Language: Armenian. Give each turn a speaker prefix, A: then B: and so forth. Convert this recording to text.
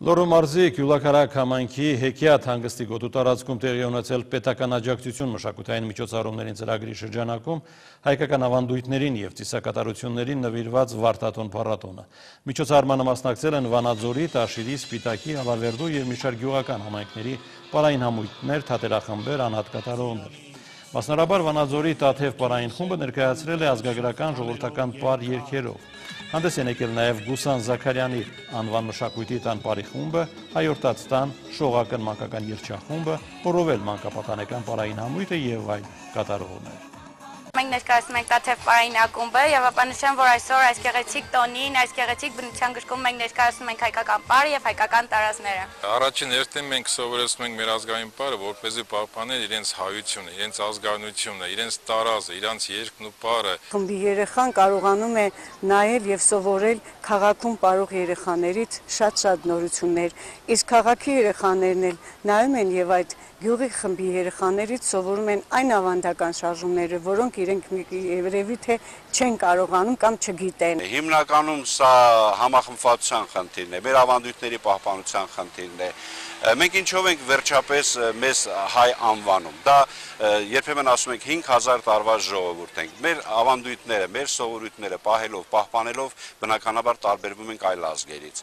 A: Լորո մարզի Գյուլակարակ համայնքի Հեքիաթ հանգստի գոտու տարածքում տեղի ունեցել պետական աջակցություն մշակութային միջոցառումներին ծրագրի շրջանակում հայկական ավանդույթներին եւ ծիսակատարություններին նվիրված Վարդատոն փառատոնը։ Միջոցառմանը մասնակցել են Վանաձորի, Տաշիրի, Սպիտակի, Հալավերդու եւ մի շարք գյուղական համայնքների պարային համույթներ, թատերախմբեր, անհատկատարողներ։ Մասնարաբար Վանաձորի Տաթև պարային խումբը ներկայացրել է ազգագրական ժողովրդական պար երկերով։ Հանդես են եկել նաև Գուսան Զաքարյանի անվան մշակույթի տան պարի խումբը, հայորդաց տան շողական մանկական երջախումբը, որովել մանկապատանեկան պարային համույթը և այլ կատարողներ
B: մենք ներկայացնում ենք Տաթև Պարային ակումբը եւ ապա նշեմ, որ այսօր այս գեղեցիկ տոնին, այս գեղեցիկ բնության գրկում մենք ներկայացնում ենք հայկական պարը եւ հայկական տարազները։
C: Առաջին հերթին մենք սովորեցնում ենք մեր ազգային պարը, որպեսզի պահպանել իրենց հայությունը, իրենց ազգանությունը, իրենց տարազը, իրենց երկն ու պարը։
D: Խմբի երեխան կարողանում է նայել եւ սովորել քաղաքում ապրող երեխաներից շատ-շատ նորություններ։ Իսկ քաղաքի երեխաներն էլ նայում են եւ այդ գյուղի խմբի երեխաներից սովորում են այն ավանդական շարժումները, որոնք իրենք երևի թե չեն կարողանում կամ չգիտեն։
E: Հիմնականում սա համախմբվածության խնդիրն է, մեր ավանդույթների պահպանության խնդիրն է։ Մենք ինչով ենք վերջապես մեզ հայ անվանում։ Դա երբեմն ասում ենք 5000 տարվա ժողովուրդ ենք։ Մեր ավանդույթները, մեր սովորույթները պահելով, պահպանելով բնականաբար տարբերվում ենք այլ ազգերից։